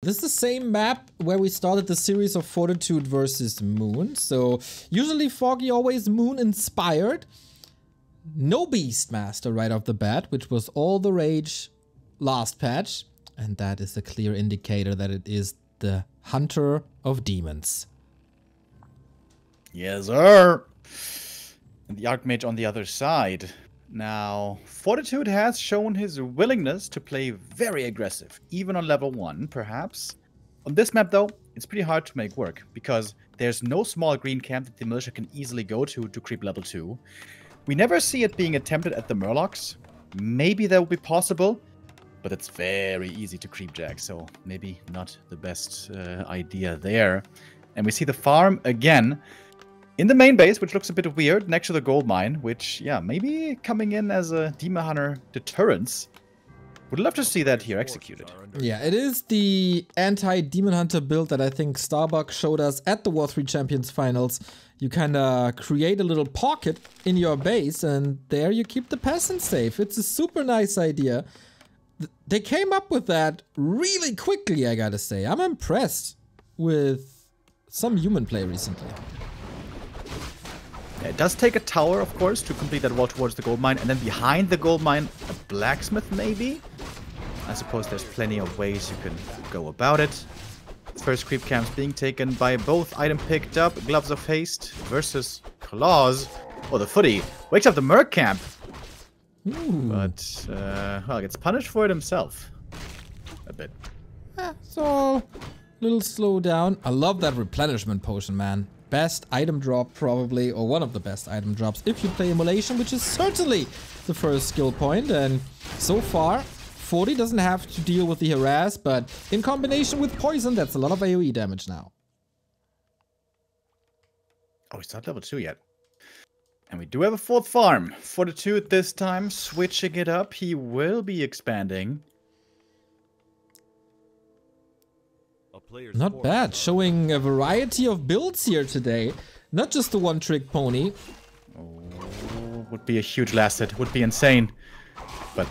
This is the same map where we started the series of Fortitude versus Moon. So usually Foggy always Moon inspired. No Beastmaster right off the bat, which was all the rage last patch. And that is a clear indicator that it is the Hunter of Demons. Yes, sir. And the Archmage on the other side. Now, Fortitude has shown his willingness to play very aggressive, even on level 1, perhaps. On this map, though, it's pretty hard to make work, because there's no small green camp that the militia can easily go to to creep level 2. We never see it being attempted at the Murlocs. Maybe that would be possible, but it's very easy to creep jack, so maybe not the best uh, idea there. And we see the farm again in the main base, which looks a bit weird, next to the gold mine, which, yeah, maybe coming in as a Demon Hunter deterrence. Would love to see that here executed. Yeah, it is the anti-Demon Hunter build that I think Starbuck showed us at the War 3 Champions Finals. You kind of create a little pocket in your base, and there you keep the peasants safe. It's a super nice idea. They came up with that really quickly, I gotta say. I'm impressed with some human play recently. It does take a tower, of course, to complete that wall towards the gold mine. And then behind the gold mine, a blacksmith, maybe? I suppose there's plenty of ways you can go about it. First creep camps being taken by both item picked up, Gloves of Haste versus Claws. Oh, the footy wakes up the Merc camp. Ooh. But, uh, well, gets punished for it himself. A bit. Yeah, so, little slow down. I love that replenishment potion, man best item drop probably, or one of the best item drops if you play Immolation, which is certainly the first skill point. And so far, 40 doesn't have to deal with the harass, but in combination with poison, that's a lot of AoE damage now. Oh, he's not level 2 yet. And we do have a fourth farm. Fortitude this time, switching it up. He will be expanding. Not bad, showing a variety of builds here today. Not just the one-trick pony. Oh, would be a huge last hit. Would be insane. But,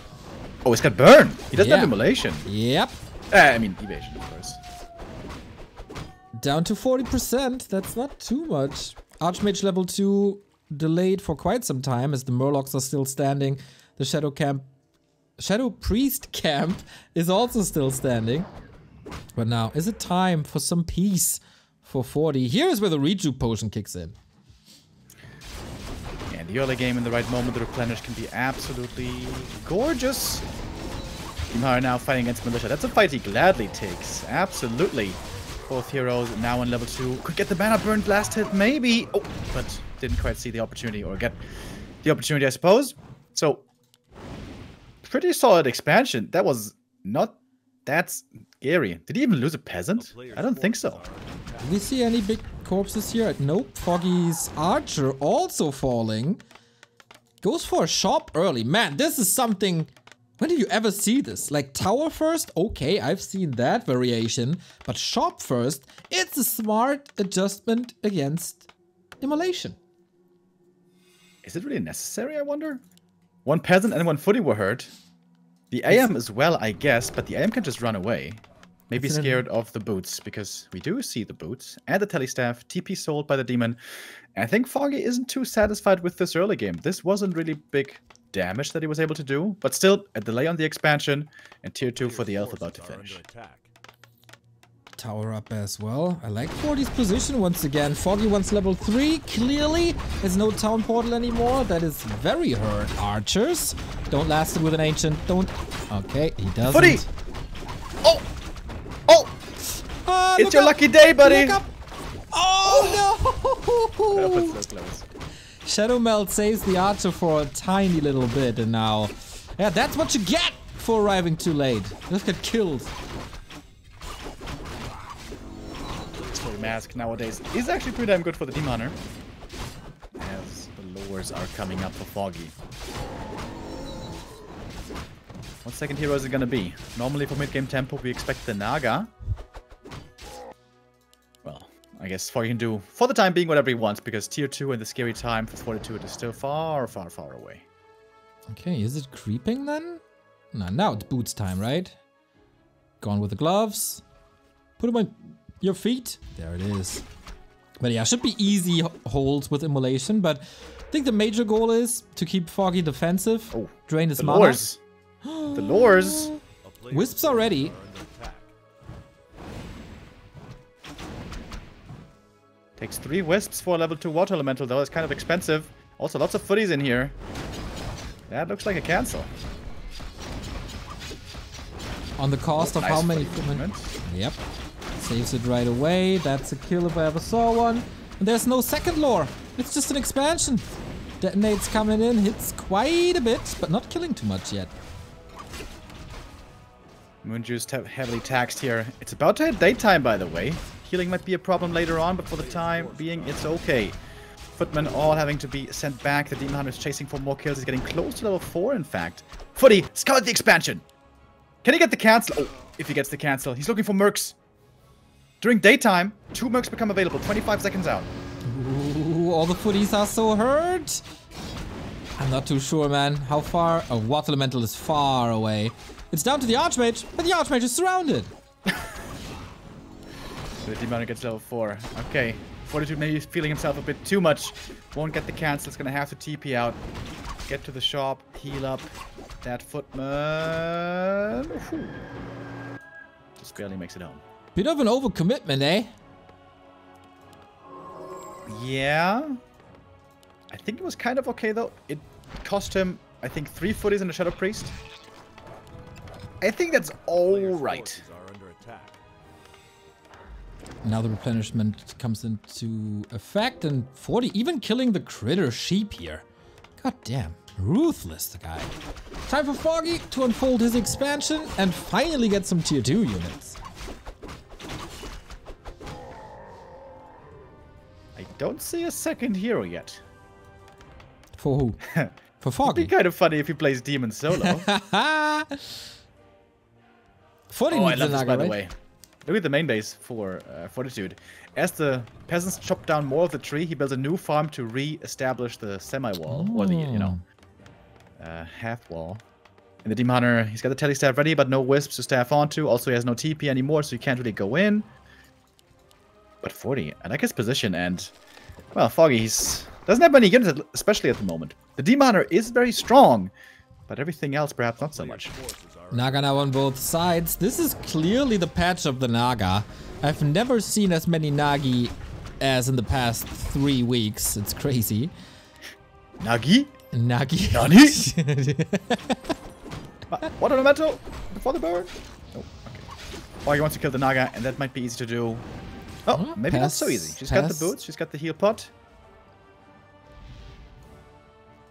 oh, he's got burn. He doesn't yeah. have immolation. Yep. Uh, I mean, evasion, of course. Down to 40%. That's not too much. Archmage level 2 delayed for quite some time as the Murlocs are still standing. The Shadow Camp... Shadow Priest Camp is also still standing. But now, is it time for some peace for 40? Here's where the Rejuve potion kicks in. And the early game in the right moment, the replenish can be absolutely gorgeous. Imhara now fighting against Militia. That's a fight he gladly takes. Absolutely. Both heroes now in level 2. Could get the mana burned last hit, maybe. Oh, but didn't quite see the opportunity or get the opportunity, I suppose. So, pretty solid expansion. That was not that's scary. Did he even lose a peasant? I don't think so. Do we see any big corpses here? Nope. Foggy's archer also falling. Goes for a shop early. Man, this is something... When did you ever see this? Like tower first? Okay, I've seen that variation. But shop first? It's a smart adjustment against immolation. Is it really necessary, I wonder? One peasant and one footy were hurt. The AM as well, I guess, but the AM can just run away. Maybe scared of the boots, because we do see the boots and the telestaff, TP sold by the demon. I think Foggy isn't too satisfied with this early game. This wasn't really big damage that he was able to do, but still a delay on the expansion and tier 2 for the elf about to finish tower up as well. I like 40's position once again. Foggy wants level 3, clearly. There's no town portal anymore. That is very hurt. Archers. Don't last it with an ancient. Don't. Okay, he doesn't. Footy! Oh! Oh! Uh, it's your up. lucky day, buddy! Oh, no! that so. Shadow Melt saves the archer for a tiny little bit, and now... Yeah, that's what you get for arriving too late. Just get killed. mask nowadays is actually pretty damn good for the Demon Hunter. As the Lores are coming up for Foggy. What second hero is it gonna be? Normally for mid-game tempo we expect the Naga. Well, I guess Foggy can do, for the time being, whatever he wants, because tier 2 and the scary time for Fortitude is still far, far, far away. Okay, is it creeping then? No, now it's boots time, right? Gone with the gloves. Put him on your feet. There it is. But yeah, should be easy holds with immolation, but I think the major goal is to keep Foggy defensive, Oh, drain his The mana. lures. the lures. Wisps are Takes three wisps for a level 2 water elemental, though. It's kind of expensive. Also, lots of footies in here. That looks like a cancel. On the cost of Nice how many movement. Yep. Saves it right away. That's a kill if I ever saw one. And there's no second lore. It's just an expansion. Detonates coming in, hits quite a bit, but not killing too much yet. Moonjuice heavily taxed here. It's about to hit daytime, by the way. Healing might be a problem later on, but for the time being, it's okay. Footmen all having to be sent back. The Demon Hunter is chasing for more kills. He's getting close to level 4, in fact. Footy, scout the expansion! Can he get the cancel? Oh, if he gets the cancel. He's looking for mercs. During daytime, two mercs become available 25 seconds out. Ooh, all the footies are so hurt. I'm not too sure, man. How far? Oh, Water Elemental is far away. It's down to the Archmage, but the Archmage is surrounded. The Demon Hunter gets level 4. Okay. Fortitude maybe feeling himself a bit too much. Won't get the cancel. It's gonna have to TP out. Get to the shop. Heal up. That footman. Whew. Just barely makes it home. Bit of an overcommitment, eh? Yeah. I think it was kind of okay though. It cost him, I think, three footies and a Shadow Priest. I think that's under attack. Now the replenishment comes into effect, and 40 even killing the critter sheep here. God damn, ruthless the guy. Time for Foggy to unfold his expansion and finally get some tier 2 units. I don't see a second hero yet. For who? For Foggy? It'd Be kind of funny if he plays Demon solo. 40 Oh, I needs love a this, by the way. Look at the main base for uh, Fortitude. As the peasants chop down more of the tree, he builds a new farm to re-establish the semi-wall, or the, you know, uh, half-wall. And the Demon Hunter, he's got the telly staff ready, but no wisps to staff onto. Also, he has no TP anymore, so he can't really go in. But 40, I like his position, and, well, Foggy, he's doesn't have many units, especially at the moment. The Demon Hunter is very strong, but everything else perhaps not so much. Naga now on both sides. This is clearly the patch of the Naga. I've never seen as many Nagi as in the past three weeks. It's crazy. Nagi? Nagi. Nani? What metal? Before the burn? Oh, okay. Or wants to kill the Naga, and that might be easy to do. Oh, Oh, maybe not so easy. She's got the boots, she's got the heal pot.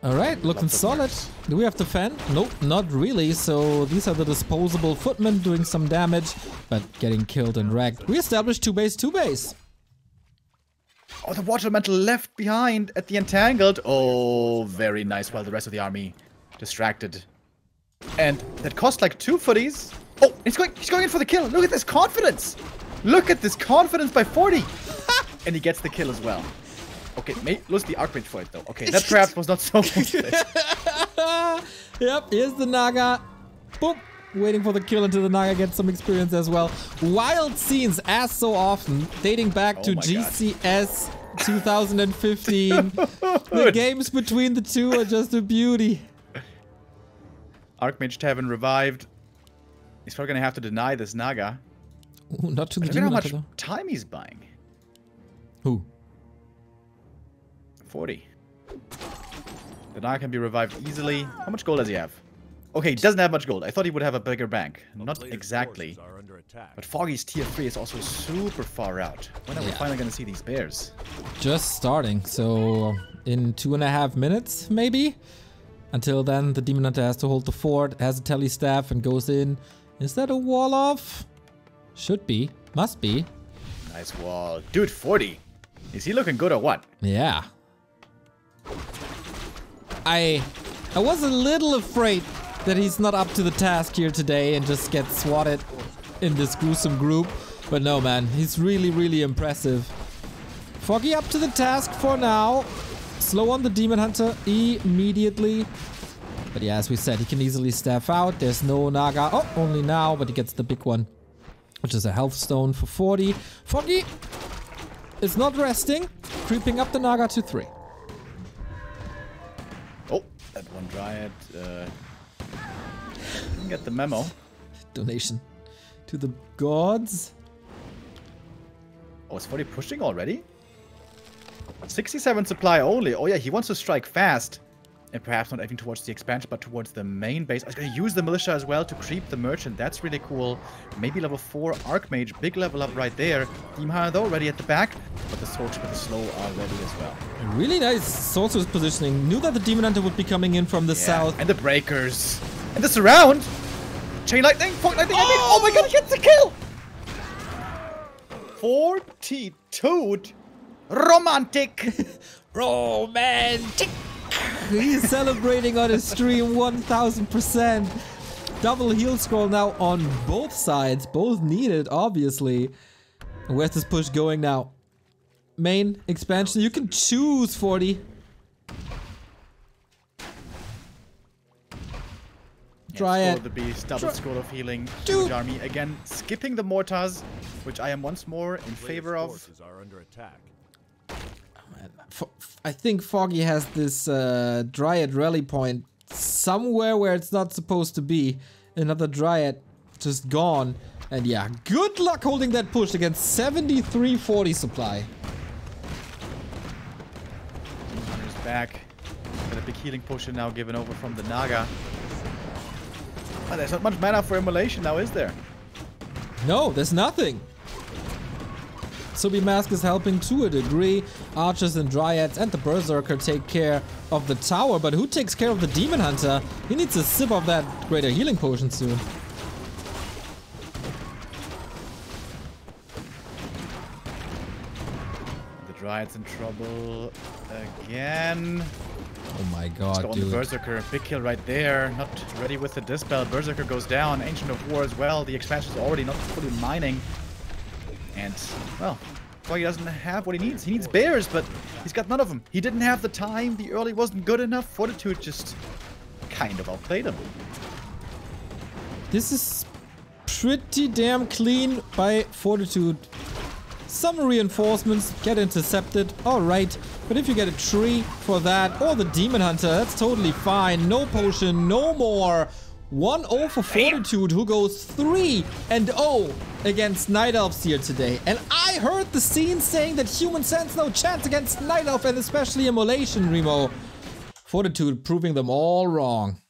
All right, looking solid. Do we have to fend? Nope, not really. So these are the disposable footmen doing some damage, but getting killed and wrecked. We established two base, two base. Oh, the water elemental left behind at the entangled. Oh, very nice. While the rest of the army distracted. And that cost like two footies. Oh, he's going he's going in for the kill. Look at this confidence. Look at this confidence by 40. and he gets the kill as well. Okay, may lose the Archmage for it though. Okay, that perhaps was not so it. Yep, here's the Naga. Boop. Waiting for the kill until the Naga gets some experience as well. Wild scenes, as so often, dating back Oh to my God. GCS 2015. the games between the two are just a beauty. Archmage Tavern revived. He's probably gonna have to deny this Naga. Ooh, not to the Look at how much time he's buying. Who? 40. The Naga can be revived easily. How much gold does he have? Okay, he doesn't have much gold. I thought he would have a bigger bank. Not exactly. forces Are under attack. But Foggy's tier 3 is also super far out. When are we finally gonna see these bears? Just starting, so in two and a half minutes, maybe? Until then, the demon hunter has to hold the fort, has a telly staff, and goes in. Is that a wall off? Should be. Must be. Nice wall. Dude, 40. Is he looking good or what? Yeah. I I was a little afraid that he's not up to the task here today and just gets swatted in this gruesome group. But no man, he's really, really impressive. Foggy up to the task for now. Slow on the Demon Hunter immediately. But yeah, as we said, he can easily staff out. There's no Naga. Oh, only now, but he gets the big one. which is a health stone for 40. Foggy is not resting, creeping up the Naga to 3. That one Dryad uh, didn't get the memo. Donation to the gods. Oh, is 40 pushing already? 67 supply only. Oh yeah, he wants to strike fast. And perhaps not even towards the expansion, but towards the main base. I was going to use the militia as well to creep the merchant. That's really cool. Maybe level 4 Archmage. Big level up right there. Demon Hunter though, ready at the back. But the Swords with the Slow are ready as well. Really nice sorcerer's positioning. Knew that the Demon Hunter would be coming in from the Yeah, south. And the Breakers. And the Surround. Chain Lightning. Point Lightning. I mean, oh my god, he gets the kill. 42. Romantic. Romantic! He's celebrating on his stream 1000%. Double heal scroll now on both sides, both needed, obviously. Where's this push going now? Main expansion, you can choose 40. Dryad. Scroll of the Beast, double Dry- scroll of healing, Dude. huge army. Again, skipping the mortars, which I am once more in favor of. are under attack. Fo- I think Foggy has this uh, Dryad rally point somewhere where it's not supposed to be. Another Dryad just gone. And yeah, good luck holding that push against 7340 supply. Hunter's back. Got a big healing potion now given over from the Naga. Oh, there's not much mana for immolation now, is there? No, there's nothing. Sobi Mask is helping to a degree. Archers and Dryads and the Berserker take care of the tower, but who takes care of the Demon Hunter? He needs a sip of that greater healing potion soon. The Dryad's in trouble again. Oh my god, go on the dude. Berserker. Big kill right there. Not ready with the Dispel. Berserker goes down. Ancient of War as well. The expansion is already not fully mining. And, well, Foggy doesn't have what he needs. He needs bears, but he's got none of them. He didn't have the time. The early wasn't good enough. Fortitude just kind of outplayed him. This is pretty damn clean by Fortitude. Some reinforcements get intercepted, alright. But if you get a tree for that, or the Demon Hunter, that's totally fine. No potion, no more. 1-0 for Fortitude, who goes 3 and 0 against Night Elves here today. And I heard the scene saying that human stands no chance against Night Elf and especially Immolation, Remo. Fortitude proving them all wrong.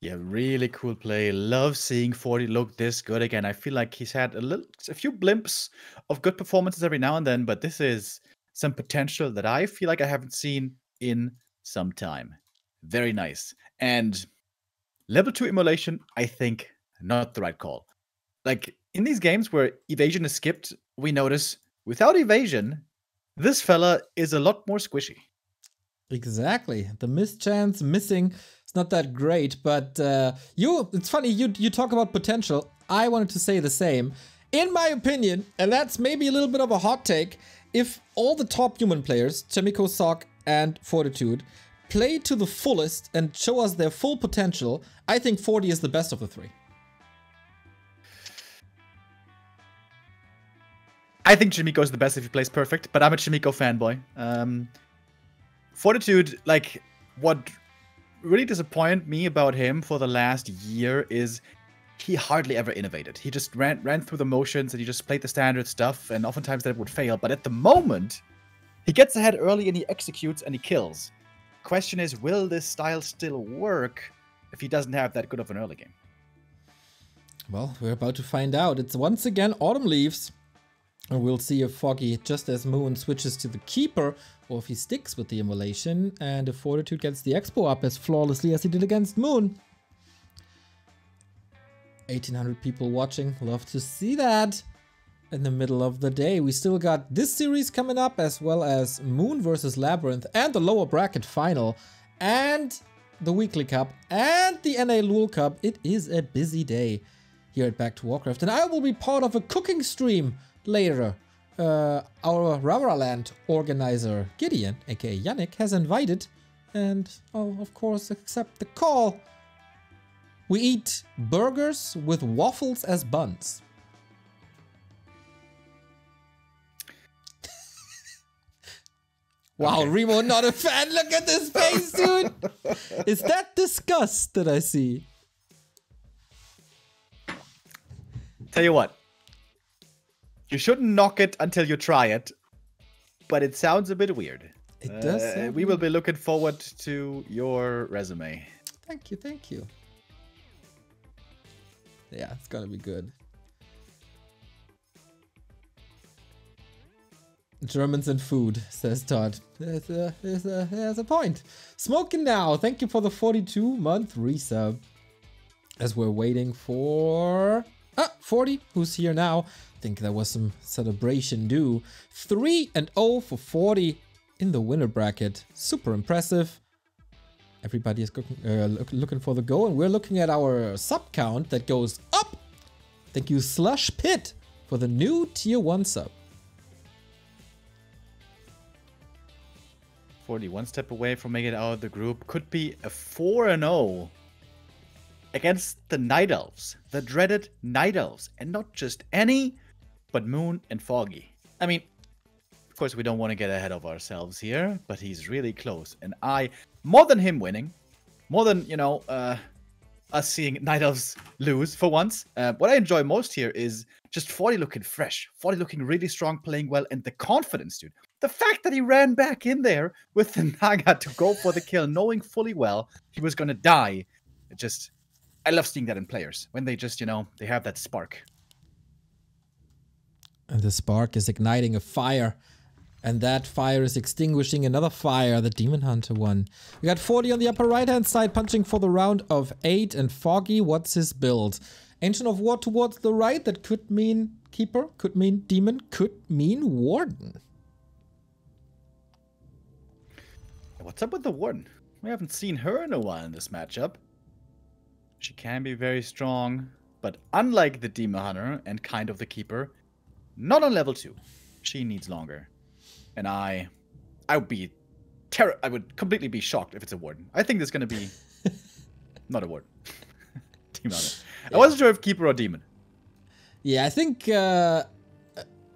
Yeah, really cool play. Love seeing 40 look this good again. I feel like he's had a little, a few blimps of good performances every now and then, but this is some potential that I feel like I haven't seen in some time. Very nice. And level two immolation, I think, not the right call. Like in these games where evasion is skipped, we notice without evasion, this fella is a lot more squishy. Exactly. The mischance missing is not that great, but uh, you it's funny you you talk about potential. I wanted to say the same. In my opinion, and that's maybe a little bit of a hot take, if all the top human players, Chaemiko, Sok, and Fortitude, play to the fullest and show us their full potential, I think 40 is the best of the three. I think Chaemiko is the best if he plays perfect, but I'm a Chaemiko fanboy. Um, Fortitude, like, what really disappointed me about him for the last year is he hardly ever innovated. He just ran ran through the motions and he just played the standard stuff, and oftentimes that would fail. But at the moment, he gets ahead early and he executes and he kills. Question is, will this style still work if he doesn't have that good of an early game? Well, we're about to find out. It's once again Autumn Leaves. And we'll see if Foggy, just as Moon switches to the Keeper, or if he sticks with the Immolation, and if Fortitude gets the Expo up as flawlessly as he did against Moon. 1800 people watching. Love to see that. In the middle of the day. We still got this series coming up, as well as Moon versus Labyrinth, and the lower bracket final, and the Weekly Cup, and the NA Lul Cup. It is a busy day here at Back to Warcraft, and I will be part of a cooking stream later. Uh, our Raraland organizer, Gideon, aka Yannick, has invited, and I'll of course accept the call. We eat burgers with waffles as buns. Wow, okay. Remo not a fan. Look at this face, dude. Is that disgust that I see? Tell you what. You shouldn't knock it until you try it. But it sounds a bit weird. It does. Uh, we will be looking forward to your resume. Thank you, thank you. Yeah, it's gonna be good. Germans and food, says Todd. There's a, there's a, there's a point. Smoking now, thank you for the 42 month resub. As we're waiting for... Ah, 40, who's here now? I think there was some celebration due. 3 and 0 for 40 in the winner bracket. Super impressive. Everybody is looking, uh, look, looking for the goal, and we're looking at our sub count that goes up. Thank you, Slush Pit, for the new tier 1 sub. 40, one step away from making it out of the group. Could be a 4 and 0 against the Night Elves, the dreaded Night Elves, and not just any, but Moon and Foggy. I mean, of course, we don't want to get ahead of ourselves here, but he's really close. And I more than him winning, more than, you know, uh, us seeing Night Elves lose for once. Uh, what I enjoy most here is just 40 looking fresh, 40 looking really strong, playing well, and the confidence, dude. The fact that he ran back in there with the Naga to go for the kill, knowing fully well he was going to die. It just, I love seeing that in players when they just, you know, they have that spark. And the spark is igniting a fire and that fire is extinguishing another fire, the Demon Hunter one. We got 40 on the upper right hand side, punching for the round of 8. And Foggy, what's his build? Ancient of War towards the right, that could mean Keeper, could mean Demon, could mean Warden. What's up with the Warden? We haven't seen her in a while in this matchup. She can be very strong, but unlike the Demon Hunter and kind of the Keeper, not on level 2. She needs longer and I, I would be, terror. I would completely be shocked if it's a warden. I think there's gonna be, not a warden. demon. Yeah. I wasn't sure if keeper or demon. Yeah, I think uh,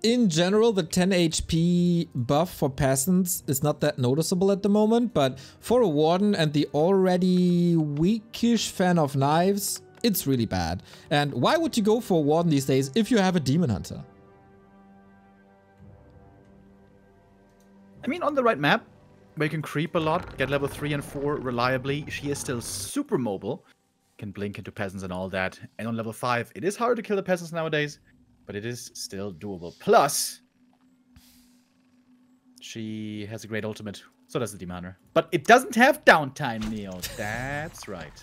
in general the 10 HP buff for peasants is not that noticeable at the moment, but for a warden and the already weakish fan of knives, it's really bad. And why would you go for a warden these days if you have a demon hunter? I mean, on the right map, where you can creep a lot, get level 3 and 4 reliably, she is still super mobile. Can blink into peasants and all that. And on level 5, it is hard to kill the peasants nowadays, but it is still doable. Plus, she has a great ultimate. So does the Demon But it doesn't have downtime, Neo. That's right.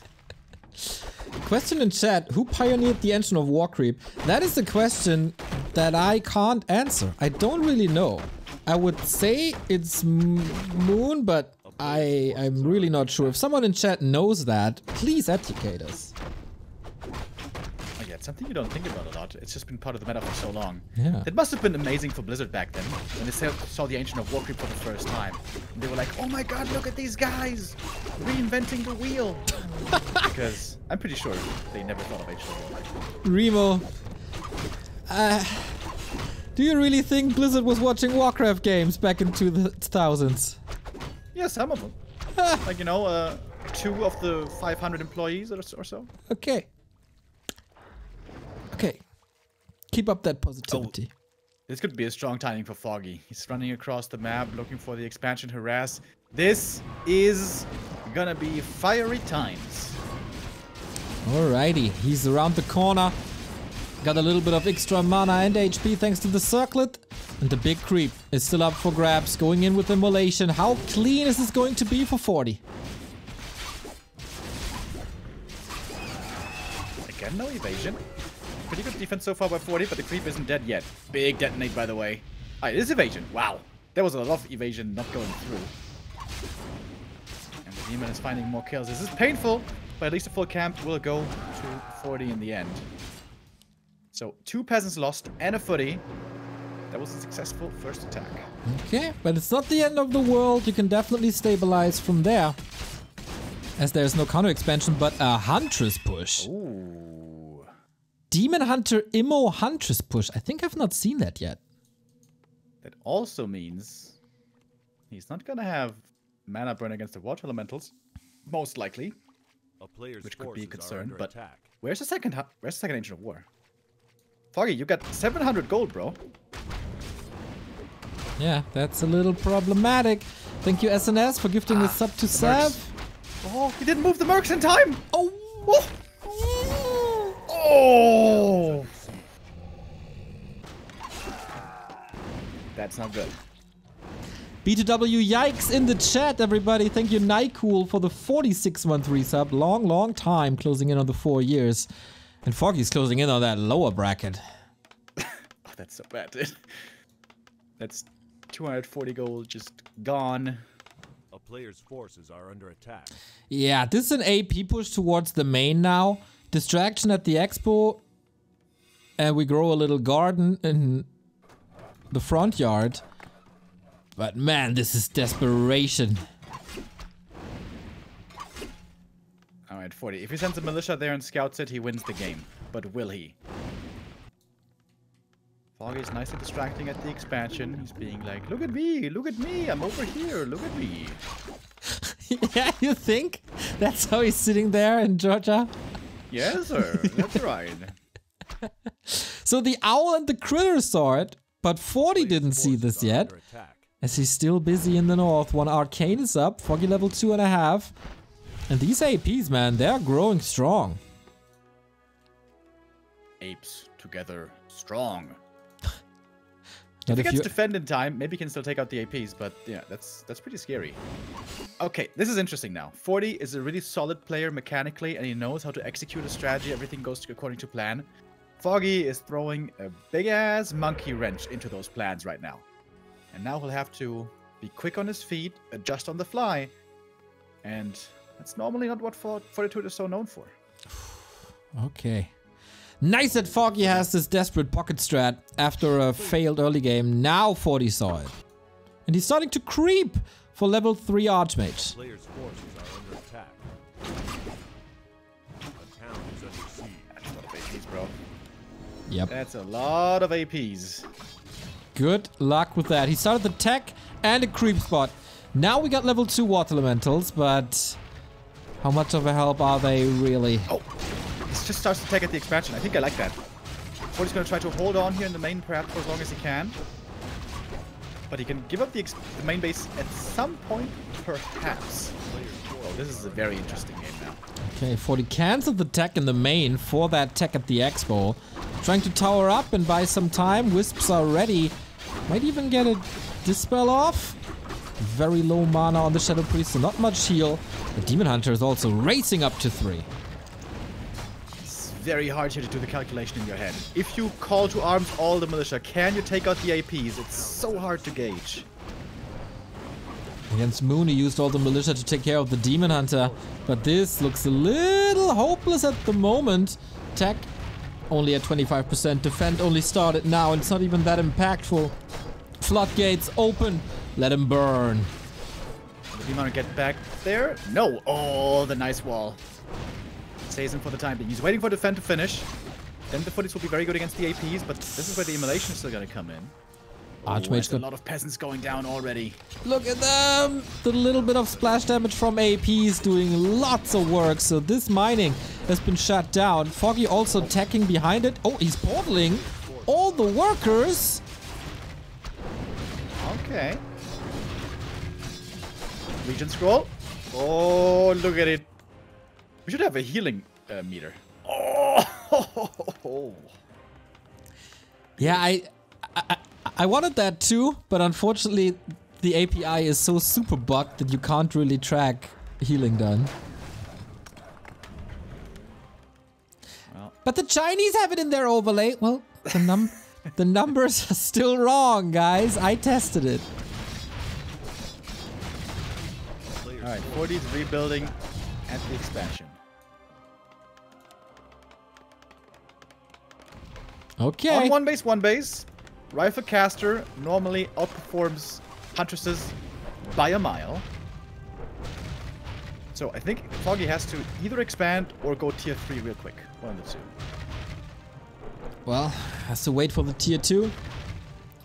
Question in chat, who pioneered the engine of war creep? That is a question that I can't answer. I don't really know. I would say it's Moon, but I, I'm really not sure. If someone in chat knows that, please educate us. Oh yeah, it's something you don't think about a lot. It's just been part of the meta for so long. Yeah. It must have been amazing for Blizzard back then, when they saw the Ancient of Warcreep for the first time. And they were like, oh my god, look at these guys! Reinventing the wheel! because I'm pretty sure they never thought of Ancient of. Remo. Uh, do you really think Blizzard was watching Warcraft games back in the 2000s? Yeah, some of them. like, you know, uh, two of the 500 employees or, so. Okay. Okay. Keep up that positivity. Oh, this could be a strong timing for Foggy. He's running across the map looking for the expansion harass. This is gonna be fiery times. Alrighty, he's around the corner. Got a little bit of extra mana and HP thanks to the circlet. And the big creep is still up for grabs, going in with immolation. How clean is this going to be for 40? Again, no evasion. Pretty good defense so far by 40, but the creep isn't dead yet. Big detonate, by the way. Ah, it is evasion. Wow. There was a lot of evasion not going through. And the demon is finding more kills. This is painful, but at least a full camp will go to 40 in the end. So two peasants lost and a footy. That was a successful first attack. Okay, but it's not the end of the world. You can definitely stabilize from there. as there's no counter expansion, but a Huntress push. Ooh. Demon Hunter Immo Huntress push. I think I've not seen that yet. That also means he's not gonna have mana burn against the water elementals, most likely, A player's which could be a concern. But attack. where's the second? Where's the second Ancient of War? Foggy, you got 700 gold, bro. Yeah, that's a little problematic. Thank you, SNS, for gifting the ah, sub to mercs. Sav. Oh, he didn't move the mercs in time. Oh! Oh! oh. That's not good. B2W yikes in the chat, everybody. Thank you, Nycool, for the 46 month resub. Long, long time closing in on the four years. And Foggy's closing in on that lower bracket. Oh, that's so bad, dude. That's 240 gold just gone. A player's forces are under attack. Yeah, this is an AP push towards the main now. Distraction at the expo. And we grow a little garden in the front yard. But man, this is desperation. All right, 40. If he sends a militia there and scouts it, he wins the game. But will he? Foggy's nicely distracting at the expansion. He's being like, look at me, look at me, I'm over here, look at me. yeah, you think? That's how he's sitting there in Georgia? Yes, sir, that's right. So the owl and the critter saw it, but 40 didn't see this yet. As he's still busy in the north. One arcane is up, Foggy level two and a half. And these APs, man, they're growing strong. Apes together, strong. But If he if gets you defend in time, maybe he can still take out the APs, but yeah, that's that's pretty scary. Okay, this is interesting now. 40 is a really solid player mechanically, and he knows how to execute a strategy. Everything goes according to plan. Foggy is throwing a big ass monkey wrench into those plans right now. And now he'll have to be quick on his feet, adjust on the fly, and that's normally not what For- Fortitude is so known for. Okay. Nice that Foggy has this desperate pocket strat after a failed early game. Now 40 saw it. And he's starting to creep for level 3 Archmage. Player's forces are under attack. A town is under siege. That's a lot of APs. Yep. That's a lot of APs. Good luck with that. He started the tech and a creep spot. Now we got level 2 water elementals, but how much of a help are they really? Oh, he just starts to take at the expansion. I think I like that. Forty's going to try to hold on here in the main perhaps for as long as he can. But he can give up the, the main base at some point, perhaps. Oh, this is a very interesting game now. Okay, 40 canceled the tech in the main for that tech at the expo. Trying to tower up and buy some time. Wisps are ready. Might even get a dispel off. Very low mana on the Shadow Priest, so not much heal. The Demon Hunter is also racing up to 3. It's very hard here to do the calculation in your head. If you call to arms all the militia, can you take out the APs? It's so hard to gauge. Against Moon, he used all the militia to take care of the Demon Hunter. But this looks a little hopeless at the moment. Tech only at 25%. Defend only started now, and it's not even that impactful. Floodgates open. Let him burn. Does to get back there? No. Oh, the nice wall. Saves him for the time being. He's waiting for the defend to finish. Then the footies will be very good against the APs, but this is where the immolation is still going to come in. Oh, Archmage there's a lot of peasants going down already. Look at them! The little bit of splash damage from APs doing lots of work, so this mining has been shut down. Foggy also tacking behind it. Oh, he's portaling all the workers. Okay. Legion scroll. Oh, look at it. We should have a healing uh, meter. Oh, Yeah, I, I I- I wanted that too, but unfortunately the API is so super bugged that you can't really track healing done. Well. But the Chinese have it in their overlay. Well, the num the numbers are still wrong, guys. I tested it. Player's All right, 40's rebuilding at the expansion. Okay. On one base, one base. Rifle caster normally outperforms huntresses by a mile. So I think Foggy has to either expand or go tier 3 real quick. One of the two. Well, has to wait for the tier 2.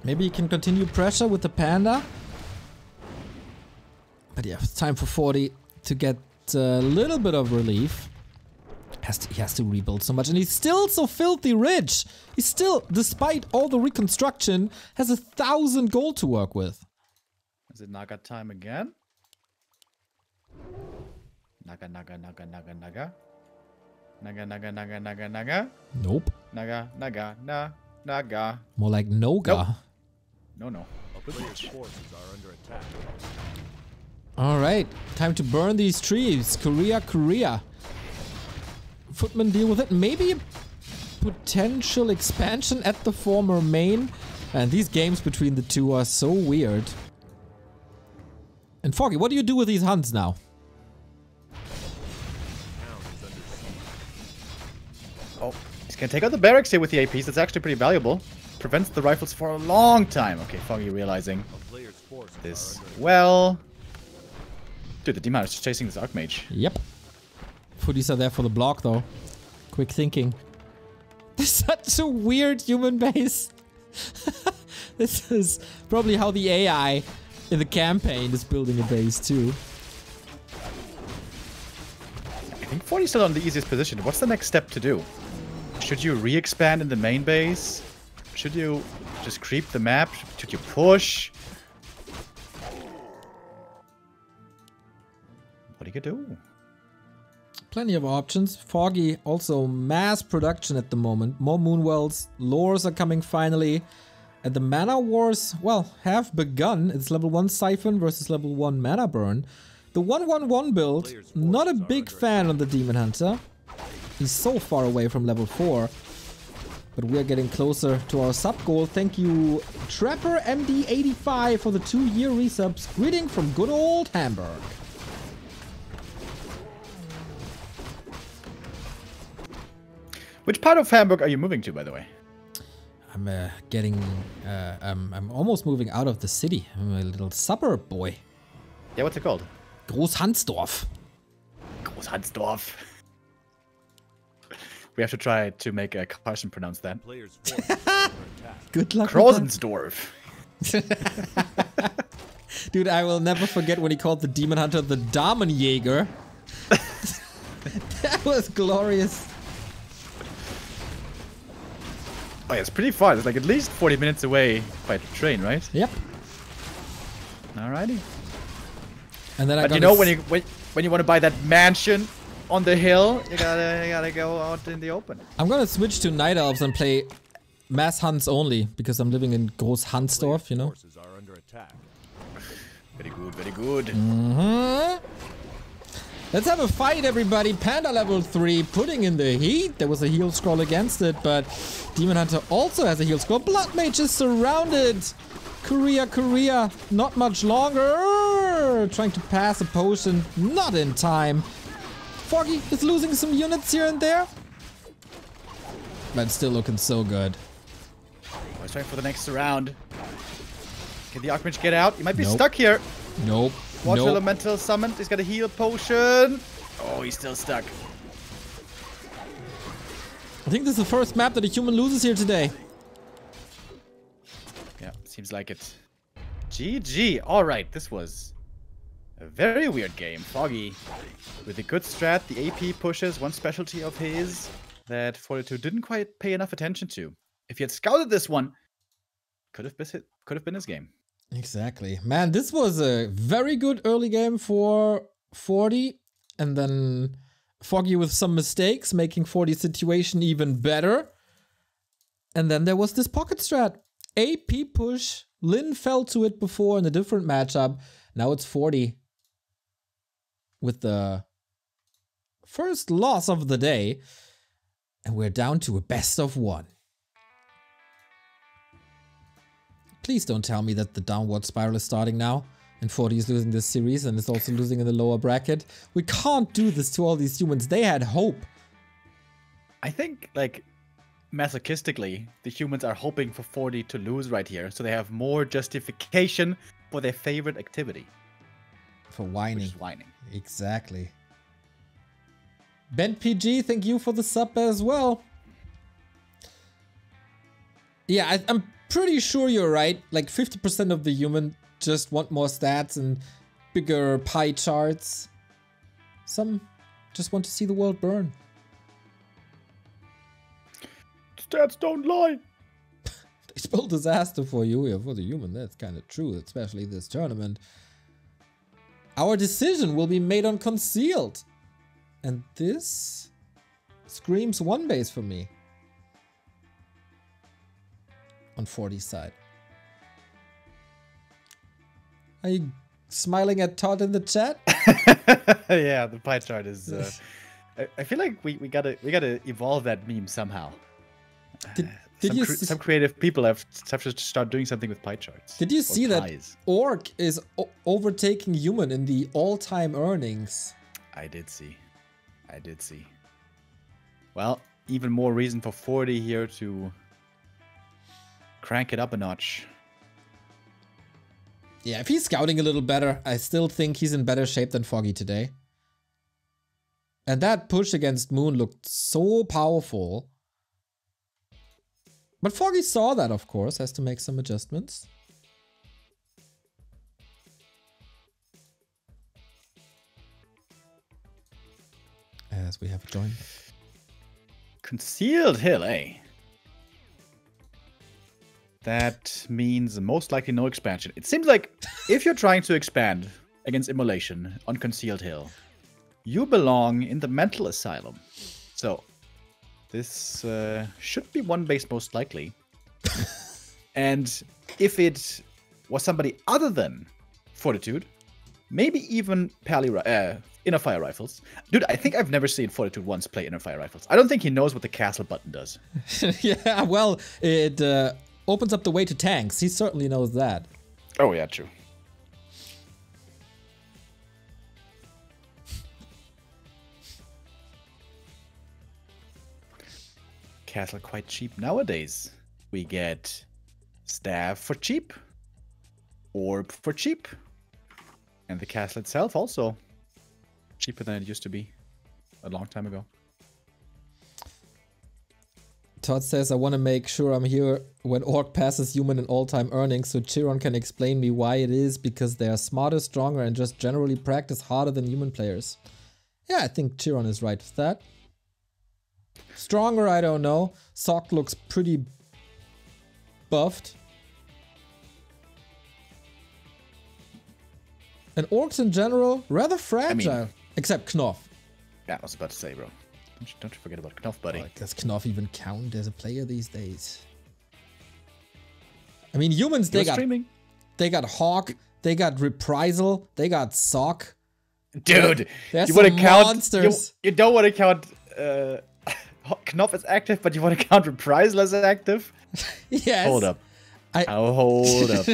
Maybe he can continue pressure with the panda. But yeah, it's time for 40 to get a little bit of relief. Has to, he has to rebuild so much, and he's still so filthy rich. He's still, despite all the reconstruction, has a thousand gold to work with. Is it Naga time again? Naga, Naga, Naga, Naga, Naga. Naga, Naga, Naga, Naga, Naga. Nope. Naga, Naga, Na, Naga. More like Noga. Nope. No, no. A forces are under attack. All right, time to burn these trees. Korea, Korea. Footman deal with it. Maybe a potential expansion at the former main. And these games between the two are so weird. And Foggy, what do you do with these hunts now? Oh, he's gonna take out the barracks here with the APs. That's actually pretty valuable. Prevents the rifles for a long time. Okay, Foggy realizing this well. Dude, the demon is just chasing this Archmage. Yep. Footies are there for the block though. Quick thinking. This is such a weird human base. this is probably how the AI in the campaign is building a base too. I think 40's still on the easiest position. What's the next step to do? Should you re-expand in the main base? Should you just creep the map? Should you push? You do? Plenty of options. Foggy also mass production at the moment. More Moonwells. Lores are coming finally. And the mana wars, well, have begun. It's level 1 Siphon versus level 1 Mana Burn. The 111 build, not a big fan of the Demon Hunter. He's so far away from level 4. But we're getting closer to our sub goal. Thank you, Trapper MD85 for the two year resubs. Greeting from good old Hamburg. Which part of Hamburg are you moving to, by the way? I'm uh, getting, uh, um, I'm almost moving out of the city. I'm a little suburb boy. Yeah, what's it called? Großhansdorf. Großhansdorf. We have to try to make a Carson pronounce that. player's forces are under attack. Good luck. with Krosensdorf. Dude, I will never forget when he called the demon hunter the Damenjäger. that was glorious. Oh, yeah, it's pretty far. It's like at least 40 minutes away by train, right? Yep. Alrighty. And then I But you know when you when, when you want to buy that mansion on the hill, you gotta you gotta go out in the open. I'm gonna switch to night elves and play mass hunts only because I'm living in Großhansdorf, you know. Forces are under attack. Very good, very good. Mhm. Let's have a fight, everybody. Panda level 3, putting in the heat. There was a heal scroll against it, but Demon Hunter also has a heal scroll. Blood Mage is surrounded. Korea, Korea, not much longer. Trying to pass a potion, not in time. Foggy is losing some units here and there. But still looking so good. I was trying for the next round. Can the Archmage get out? He might be Nope. stuck here. Nope. Watch nope. Elemental summoned. He's got a heal potion. Oh, he's still stuck. I think this is the first map that a human loses here today. Yeah, seems like it. GG. All right, this was a very weird game. Foggy with a good strat. The AP pushes one specialty of his that 42 didn't quite pay enough attention to. If he had scouted this one, could have been could have been his game. Exactly. Man, this was a very good early game for 40. And then Foggy with some mistakes, making 40's situation even better. And then there was this pocket strat. AP push. Lyn fell to it before in a different matchup. Now it's 40. With the first loss of the day. And we're down to a best of one. Please don't tell me that the downward spiral is starting now and 40 is losing this series and is also losing in the lower bracket. We can't do this to all these humans. They had hope. I think like masochistically, the humans are hoping for 40 to lose right here, so they have more justification for their favorite activity, For whining. whining. Exactly. Ben PG, thank you for the sub as well. Yeah, I, I'm pretty sure you're right. Like 50% of the human just want more stats and bigger pie charts. Some just want to see the world burn. Stats don't lie. They spell disaster for you. Yeah, for the human, that's kind of true, especially this tournament. Our decision will be made on concealed. And this screams one base for me. On Forti side. Are you smiling at TeD in the chat? yeah, the pie chart is. Uh, I, I feel like we, we gotta we gotta evolve that meme somehow. Did, did some, you see, some creative people have, have to start doing something with pie charts. did you see that. Orc is o- overtaking human in the all-time earnings? I did see. I did see. Well, even more reason for Forti here to crank it up a notch. Yeah, if he's scouting a little better, I still think he's in better shape than Foggy today. And that push against Moon looked so powerful. But Foggy saw that, of course, has to make some adjustments. As we have a join. Concealed hill, eh? That means most likely no expansion. It seems like if you're trying to expand against Immolation on Concealed Hill, you belong in the mental asylum. So, this uh, should be one base most likely. and if it was somebody other than Fortitude, maybe even Pally, ri- uh, Inner Fire Rifles. Dude, I think I've never seen Fortitude once play Inner Fire Rifles. I don't think he knows what the castle button does. yeah, well, it uh, opens up the way to tanks. He certainly knows that. Oh, yeah, true. Castle quite cheap nowadays. We get staff for cheap, orb for cheap, and the castle itself also cheaper than it used to be a long time ago. TeD says, I want to make sure I'm here when Orc passes human in all-time earnings so Chiron can explain me why it is because they are smarter, stronger, and just generally practice harder than human players. Yeah, I think Chiron is right with that. Stronger, I don't know. Sok looks pretty buffed. And orcs in general, rather fragile. Except Knopf. Yeah, I was about to say, bro. Don't you, don't you forget about Knopf, buddy. Like, does Knopf even count as a player these days? I mean, humans, He they got streaming. they got Hawk, they got Reprisal, they got Sok. Dude, There's you want to count? monsters. You, you don't want to count uh, Knopf as active, but you want to count Reprisal as active? yes. Hold up. I- Oh, hold up.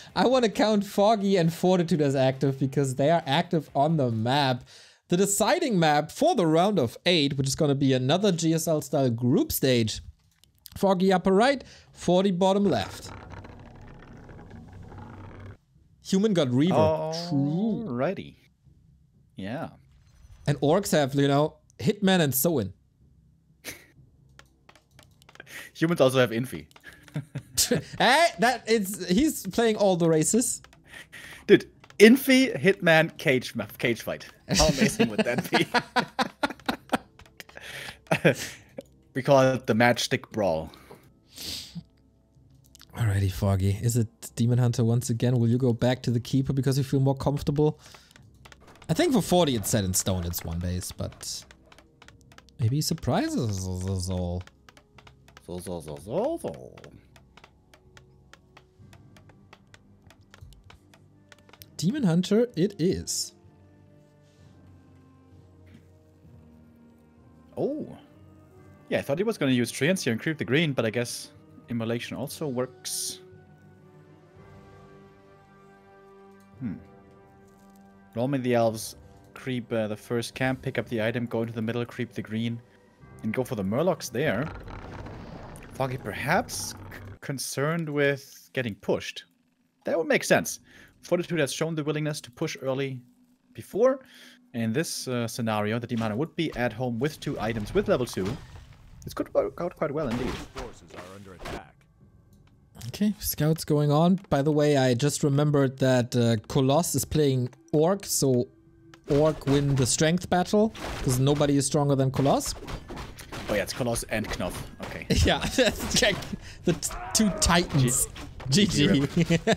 I want to count Foggy and Fortitude as active because they are active on the map. The deciding map for the round of eight, which is going to be another GSL style group stage. Foggy upper right, Forti bottom left. Human got Reaver. True. Alrighty. Yeah. And orcs have, you know, Hitman and Soin. Humans also have Infi. eh, that it's he's playing all the races. Dude, Infi, Hitman, Cage, ma- cage fight. How amazing would that be? we call it the Matchstick Brawl. Alrighty, Foggy. Is it Demon Hunter once again? Will you go back to the keeper because you feel more comfortable? I think for Forti it's set in stone, it's one base, but maybe he surprises us all. So, so, so, so, so. Demon Hunter it is. Oh. Yeah, I thought he was going to use Treants here and creep the green, but I guess Immolation also works. Hmm. Normally the elves creep uh, the first camp, pick up the item, go into the middle, creep the green, and go for the Murlocs there. Foggy perhaps concerned with getting pushed. That would make sense. Fortitude has shown the willingness to push early before, In this uh, scenario, the Demon would be at home with two items with level 2. This could work out quite well indeed. Forces are under attack. Okay, scouts going on. By the way, I just remembered that uh, Koloss is playing Orc, so Orc win the strength battle because nobody is stronger than Koloss. Oh yeah, it's Koloss and Knopf. Okay. Yeah, that's like the t- two titans. GG.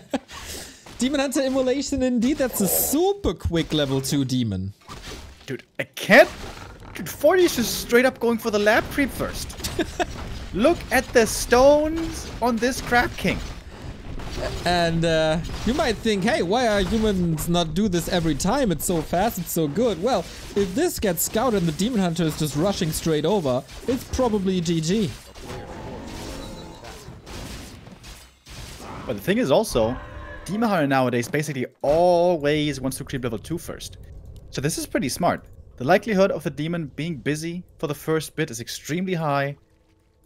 demon Hunter Immolation, indeed. That's a super quick level 2 demon. Dude, I can't. Dude, Forti is just straight up going for the lab creep first. Look at the stones on this Crab King. And uh, you might think, hey, why are humans not do this every time? It's so fast, it's so good. Well, if this gets scouted and the Demon Hunter is just rushing straight over, it's probably GG. But the thing is also, Demon Hunter nowadays basically always wants to creep level 2 first. So this is pretty smart. The likelihood of the demon being busy for the first bit is extremely high.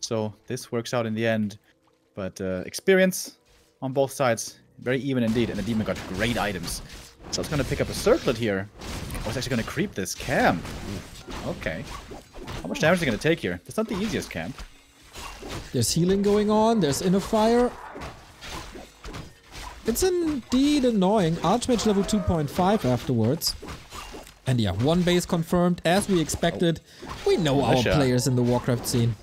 So this works out in the end. But uh, experience on both sides, very even indeed. And the demon got great items. So it's going to pick up a circlet here. Oh, it's actually going to creep this camp. Okay. How much damage is it going to take here? It's not the easiest camp. There's healing going on, there's inner fire. It's indeed annoying. Archmage level 2.5 afterwards. And yeah, one base confirmed, as we expected. We know our players in the Warcraft scene.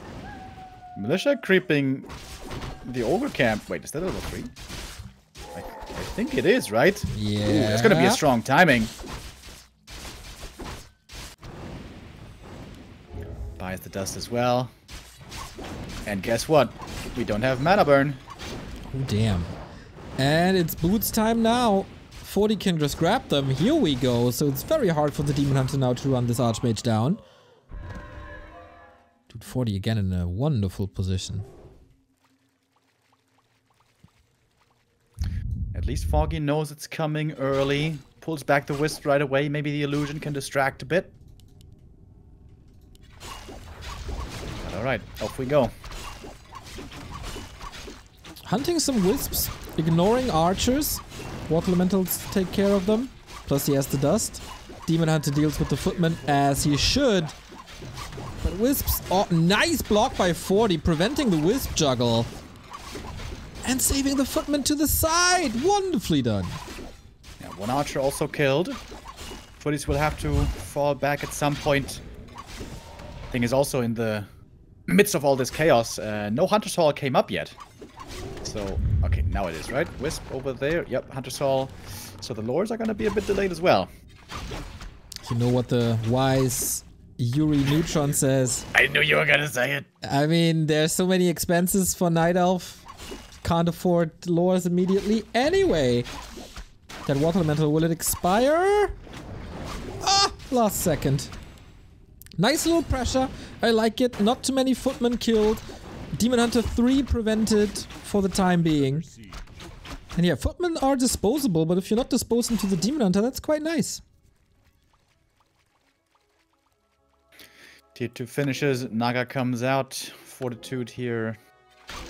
Militia creeping the ogre camp. Wait, is that level 3? I, I think it is, right? Yeah. Ooh, that's gonna be a strong timing. Buys the dust as well. And guess what? We don't have mana burn. Oh, damn. And it's boots time now. Forti can just grab them. Here we go. So it's very hard for the Demon Hunter now to run this Archmage down. Dude, Forti again in a wonderful position. At least Foggy knows it's coming early. Pulls back the wisp right away. Maybe the illusion can distract a bit. But alright, off we go. Hunting some wisps, ignoring archers. Water elementals take care of them. Plus he has the dust. Demon Hunter deals with the footman as he should. But wisps, oh, nice block by Forti, preventing the wisp juggle. And saving the footman to the side. Wonderfully done. Yeah, one archer also killed. Footies will have to fall back at some point. Thing is also in the midst of all this chaos, uh, no Hunter's Hall came up yet. So, okay, now it is, right? Wisp over there. Yep, Hunter's Hall. So the lores are gonna be a bit delayed as well. You know what the wise Yuri Neutron says? I knew you were gonna say it. I mean, there's so many expenses for Night Elf. Can't afford lores immediately. Anyway, that water elemental, will it expire? Ah, last second. Nice little pressure. I like it. Not too many footmen killed. Demon Hunter 3 prevented for the time being. And yeah, footmen are disposable, but if you're not disposing to the Demon Hunter, that's quite nice. Tier 2 finishes. Naga comes out. Fortitude here.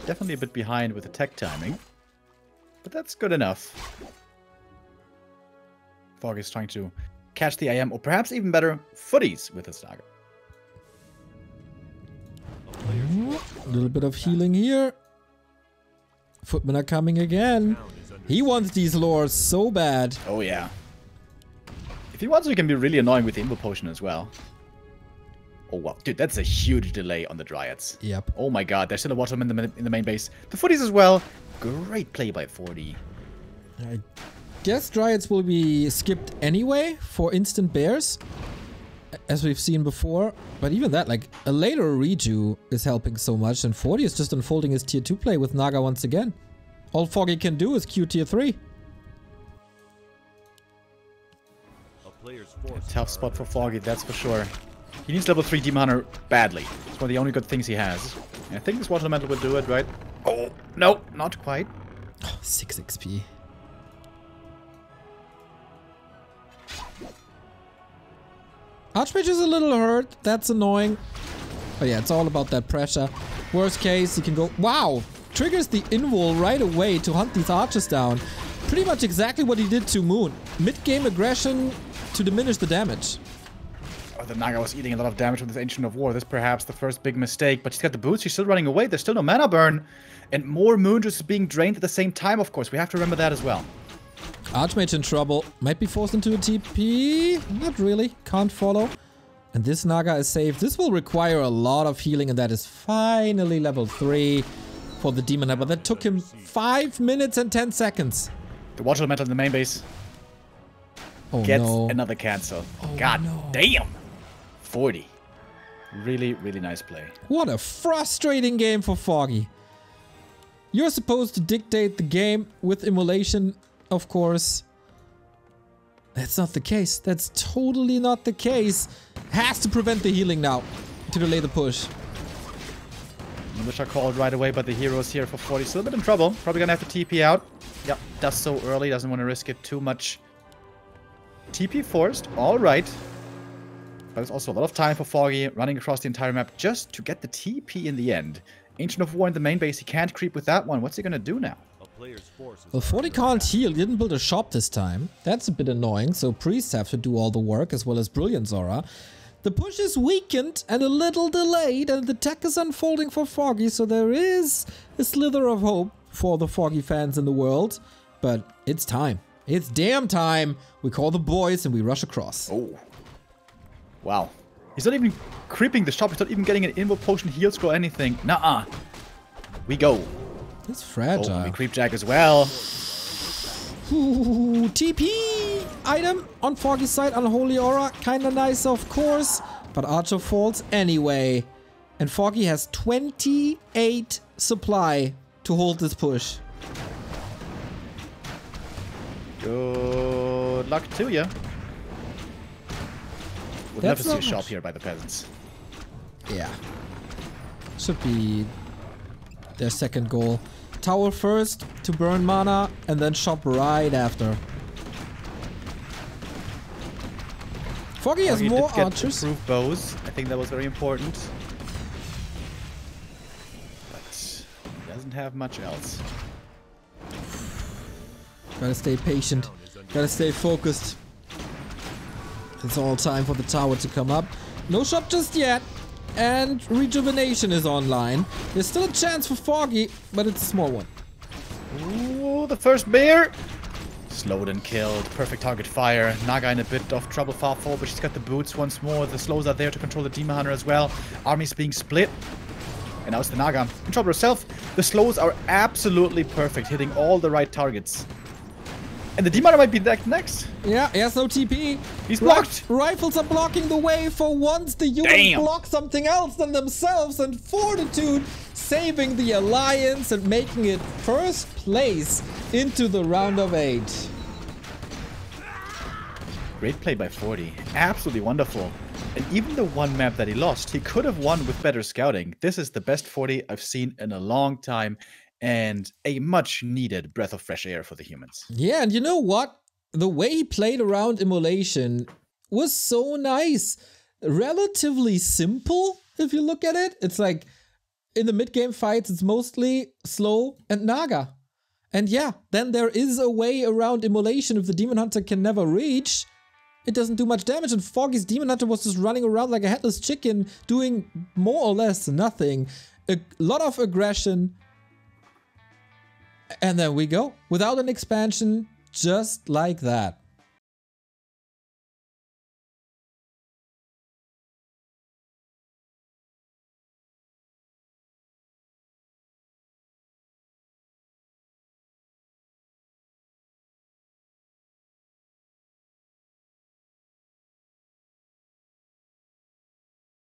Definitely a bit behind with attack timing. But that's good enough. Fog is trying to catch the IM, or perhaps even better, footies with his Naga. A little bit of healing here. Footmen are coming again. Town is under He wants these lores so bad. Oh yeah. If he wants, he can be really annoying with the Invo Potion as well. Oh wow, dude, that's a huge delay on the Dryads. Yep. Oh my god, there's still a water in the, in the main base. The footies as well. Great play by Forti. I guess Dryads will be skipped anyway for instant bears, as we've seen before. But even that, like, a later redo is helping so much, and Forti is just unfolding his tier 2 play with Naga once again. All Foggy can do is Q tier 3. a Tough spot for Foggy, that's for sure. He needs level 3 Demon Hunter badly. It's one of the only good things he has. And I think this Water Elemental will do it, right? Oh, no, not quite. 6 XP. Archmage is a little hurt. That's annoying. But yeah, it's all about that pressure. Worst case, he can go... Wow! Triggers the invul right away to hunt these archers down. Pretty much exactly what he did to Moon. Mid-game aggression, to diminish the damage. Oh, the Naga was eating a lot of damage from this Ancient of War. This perhaps the first big mistake, but she's got the boots. She's still running away. There's still no mana burn. And more moon is being drained at the same time, of course. We have to remember that as well. Archmage in trouble. Might be forced into a TP. Not really. Can't follow. And this Naga is safe. This will require a lot of healing, and that is finally level 3 for the Demon Hunter. That took him 5 minutes and 10 seconds. The Water Elemental in the main base Oh gets no. another cancel. Oh, God no. damn! Forti. Really, really nice play. What a frustrating game for Foggy. You're supposed to dictate the game with immolation, of course. That's not the case. That's totally not the case. Has to prevent the healing now to delay the push. Are called right away, but the hero's here for Forti still a bit in trouble. Probably gonna have to TP out. Yep, does so early, doesn't want to risk it too much. TP forced, alright. But it's also a lot of time for Foggy running across the entire map just to get the TP in the end. Ancient of War in the main base, he can't creep with that one. What's he gonna do now? A Well, Forti can't heal. Didn't build a shop this time. That's a bit annoying, so priests have to do all the work as well as Brilliance Aura. The push is weakened and a little delayed, and the tech is unfolding for Foggy, so there is a slither of hope for the Foggy fans in the world. But it's time. It's damn time. We call the boys and we rush across. Oh. Wow. He's not even creeping the shop. He's not even getting an invoke potion, heal scroll, anything. Nuh-uh. We go. Oh, fragile. we creep jack as well. Ooh, TP item on Foggy's side, Unholy Aura. Kinda nice, of course. But Archer falls anyway. And Foggy has 28 supply to hold this push. Good luck to you. Would That's love to see a shop here by the peasants. Yeah. Should be their second goal. Tower first to burn mana and then shop right after. Foggy has more did get archers. improved bows. I think that was very important. But he doesn't have much else. Gotta stay patient. Gotta stay focused. It's all time for the tower to come up. No shop just yet. And rejuvenation is online. There's still a chance for Foggy, but it's a small one. Ooh, the first bear! Slowed and killed. Perfect target fire. Naga in a bit of trouble far forward, but she's got the boots once more. The slows are there to control the Demon Hunter as well. Army's being split. And now it's the Naga. In trouble herself. The slows are absolutely perfect, hitting all the right targets. And the Demon Hunter might be back next. Yeah, he has no TP. He's Ri- blocked. rifles are blocking the way for once. The humans Damn. block something else than themselves. And Fortitude saving the Alliance and making it first place into the round of eight. Great play by Forti. Absolutely wonderful. And even the one map that he lost, he could have won with better scouting. This is the best Forti I've seen in a long time and a much needed breath of fresh air for the humans. Yeah, and you know what? The way he played around immolation was so nice. Relatively simple, if you look at it. It's like in the mid game fights, it's mostly slow and Naga. And yeah, then there is a way around immolation if the Demon Hunter can never reach. It doesn't do much damage, and Foggy's Demon Hunter was just running around like a headless chicken, doing more or less nothing. A lot of aggression, and then we go. Without an expansion, just like that.